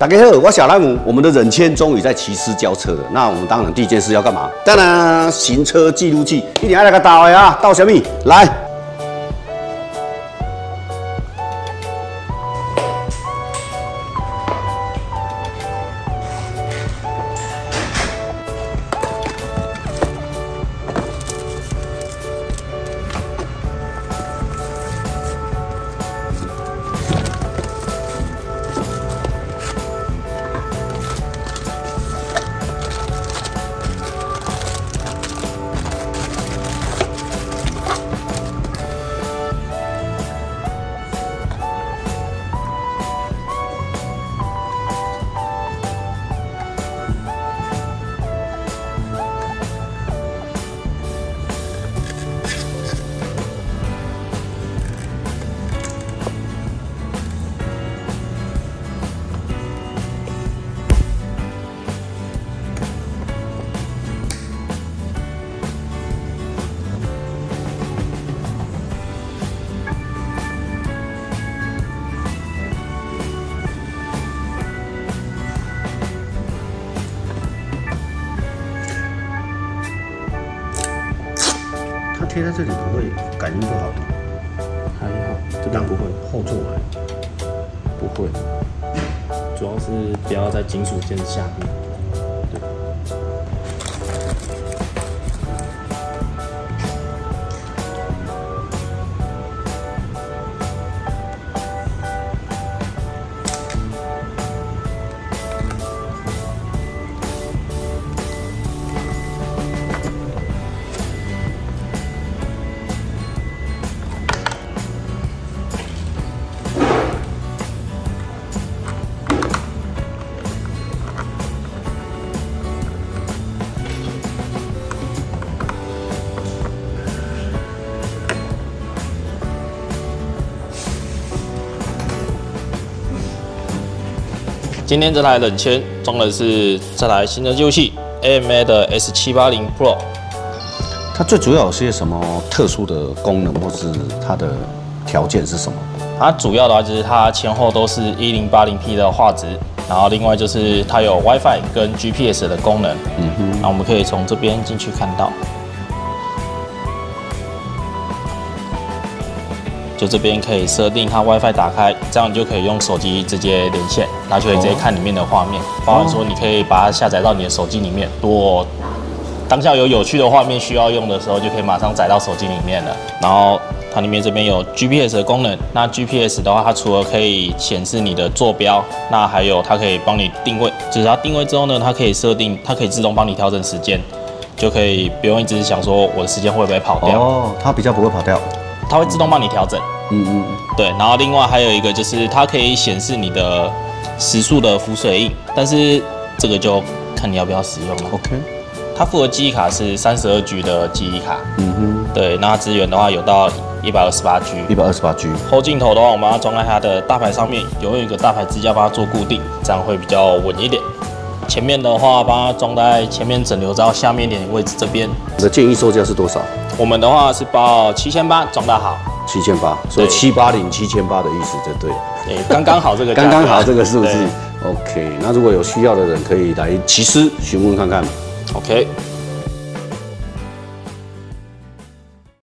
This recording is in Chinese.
大家好，我小赖姆，我们的忍谦终于在骑士交车了。那我们当然第一件事要干嘛？当然行车记录器，一定要来个倒的啊！倒小米来。贴在这里不会感应不好吗？还好，这边不会，后座哎，不会，主要是不要在金属件下面。今天这台冷圈装的是这台行车记录器 AMA 的 S 七八零 Pro。它最主要有些什么特殊的功能，或是它的条件是什么？它主要的话就是它前后都是一零八零 P 的画质，然后另外就是它有 WiFi 跟 GPS 的功能。嗯哼，那我们可以从这边进去看到。就这边可以设定它 WiFi 打开，这样你就可以用手机直接连线，那就可以直接看里面的画面。包含说你可以把它下载到你的手机里面，如果当下有有趣的画面需要用的时候，就可以马上载到手机里面了。然后它里面这边有 GPS 的功能，那 GPS 的话，它除了可以显示你的坐标，那还有它可以帮你定位。就是它定位之后呢，它可以设定，它可以自动帮你调整时间，就可以不用一直想说我的时间会不会跑掉。哦，它比较不会跑掉。它会自动帮你调整，嗯嗯，对。然后另外还有一个就是它可以显示你的时速的浮水印，但是这个就看你要不要使用了。OK，它附的记忆卡是三十二 G 的记忆卡，嗯哼，对。那资源的话有到一百二十八 G，一百二十八 G。后镜头的话，我们要装在它的大牌上面，有一个大牌支架帮它做固定，这样会比较稳一点。前面的话，把它装在前面整流罩下面一点位置这边。你的建议售价是多少？我们的话是报七千八，装的好。七千八，所以七八零七千八的意思就对了。对，刚刚好这个。刚刚好这个是不是？OK，那如果有需要的人可以来骑师询问看看。OK。